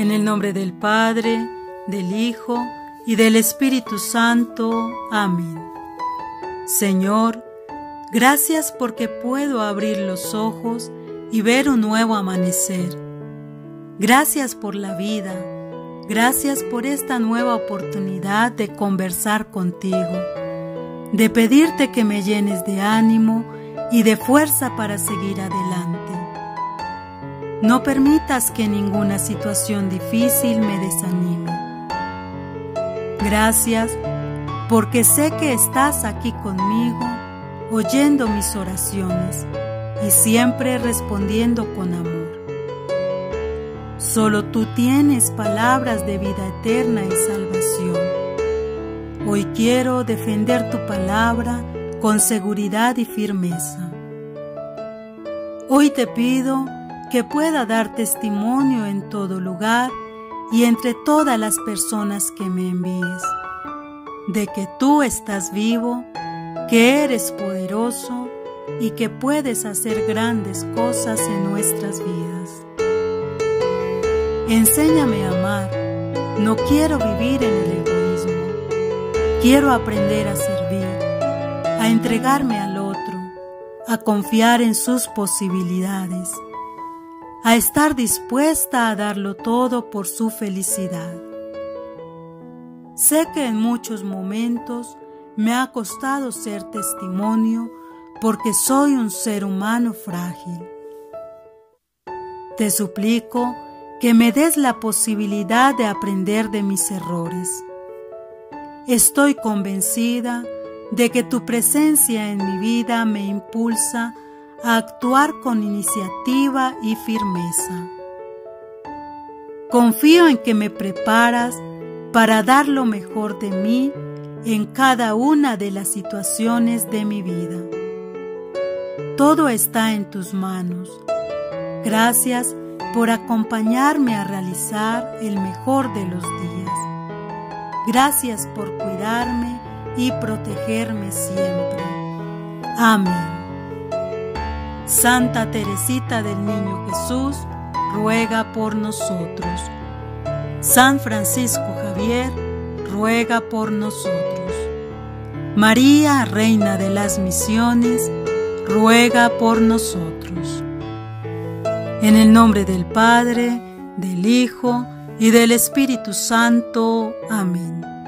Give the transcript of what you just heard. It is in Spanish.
En el nombre del Padre, del Hijo y del Espíritu Santo. Amén. Señor, gracias porque puedo abrir los ojos y ver un nuevo amanecer. Gracias por la vida. Gracias por esta nueva oportunidad de conversar contigo, de pedirte que me llenes de ánimo y de fuerza para seguir adelante. No permitas que ninguna situación difícil me desanime. Gracias porque sé que estás aquí conmigo, oyendo mis oraciones y siempre respondiendo con amor. Solo tú tienes palabras de vida eterna y salvación. Hoy quiero defender tu palabra con seguridad y firmeza. Hoy te pido que pueda dar testimonio en todo lugar y entre todas las personas que me envíes, de que tú estás vivo, que eres poderoso y que puedes hacer grandes cosas en nuestras vidas. Enséñame a amar, no quiero vivir en el egoísmo, quiero aprender a servir, a entregarme al otro, a confiar en sus posibilidades a estar dispuesta a darlo todo por su felicidad. Sé que en muchos momentos me ha costado ser testimonio porque soy un ser humano frágil. Te suplico que me des la posibilidad de aprender de mis errores. Estoy convencida de que tu presencia en mi vida me impulsa a actuar con iniciativa y firmeza. Confío en que me preparas para dar lo mejor de mí en cada una de las situaciones de mi vida. Todo está en tus manos. Gracias por acompañarme a realizar el mejor de los días. Gracias por cuidarme y protegerme siempre. Amén. Santa Teresita del Niño Jesús, ruega por nosotros. San Francisco Javier, ruega por nosotros. María, Reina de las Misiones, ruega por nosotros. En el nombre del Padre, del Hijo y del Espíritu Santo. Amén.